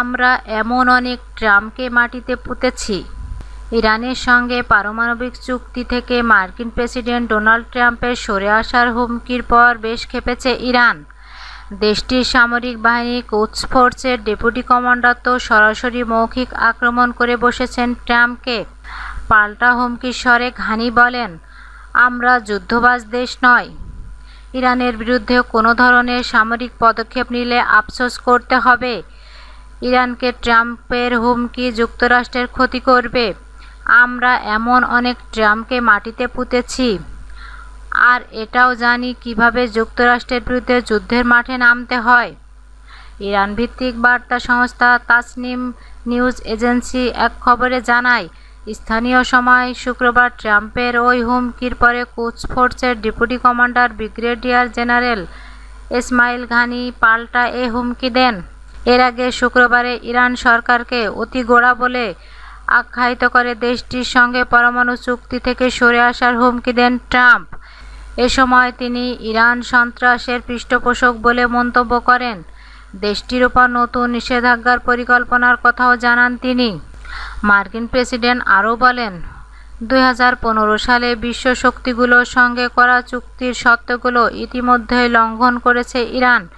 আমরা এমন অনেক ট্রাম্পকে মাটিতে পুঁতেছি। ইরানের সঙ্গে পারমাণবিক চুক্তি থেকে মার্কিন প্রেসিডেন্ট ডোনাল্ড ট্রাম্পের সরে আসার হুমকির পর বেশ খেপেছে ইরান। দেশটির সামরিক বাহিনী কোচ ফোর্সের ডেপুটি কমান্ডার তো সরাসরি মৌখিক আক্রমণ করে বসেছেন ট্রাম্পকে। পাল্টা হুমকির স্বরে ঘানি বলেন, আমরা যুদ্ধবাজ দেশ নয়। ইরানের বিরুদ্ধে কোনো ধরনের সামরিক পদক্ষেপ নিলে আফসোস করতে হবে। ইরানকে ট্রাম্পের হুমকি যুক্তরাষ্ট্রের ক্ষতি করবে। আমরা এমন অনেক ট্রাম্পকে মাটিতে পুঁতেছি। আর এটাও জানি কীভাবে যুক্তরাষ্ট্রের বিরুদ্ধে যুদ্ধের মাঠে নামতে হয়। ইরান ভিত্তিক বার্তা সংস্থা তাসনিম নিউজ এজেন্সি এক খবরে জানায়, স্থানীয় সময় শুক্রবার ট্রাম্পের ওই হুমকির পরে কোচ ফোর্সের deputy commander brigadier general Ismail Ghani পাল্টা এ হুমকি দেন। এর আগে শুক্রবারে ইরান সরকারকে অতি গোড়া বলে আখ্যায়িত করে দেশটির সঙ্গে পরমাণু চুক্তি থেকে সরে আসার হুমকি দেন ট্রাম্প। এ সময় তিনি ইরান সন্ত্রাসের পৃষ্ঠপোষক বলে মন্তব্য করেন। দেশটির ওপর নতুন নিষেধাজ্ঞার পরিকল্পনার কথাও জানান তিনি। মার্কিন প্রেসিডেন্ট আরও বলেন, দুই হাজার পনেরো সালে বিশ্ব শক্তিগুলোর সঙ্গে করা চুক্তির শর্তগুলো ইতিমধ্যে লঙ্ঘন করেছে ইরান।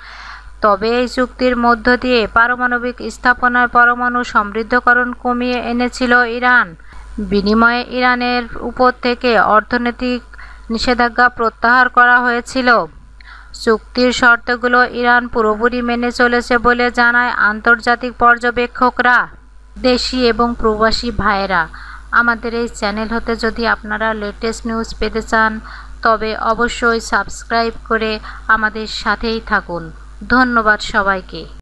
তবে এই চুক্তির মধ্য দিয়ে পারমাণবিক স্থাপনার পরমাণু সমৃদ্ধকরণ কমিয়ে এনেছিল ইরান। বিনিময়ে ইরানের উপর থেকে অর্থনৈতিক নিষেধাজ্ঞা প্রত্যাহার করা হয়েছিল। চুক্তির শর্তগুলো ইরান পুরোপুরি মেনে চলেছে বলে জানায় আন্তর্জাতিক পর্যবেক্ষকরা। দেশি এবং প্রবাসী ভাইয়েরা, আমাদের এই চ্যানেল হতে যদি আপনারা লেটেস্ট নিউজ পেতে চান, তবে অবশ্যই সাবস্ক্রাইব করে আমাদের সাথেই থাকুন। ধন্যবাদ সবাইকে।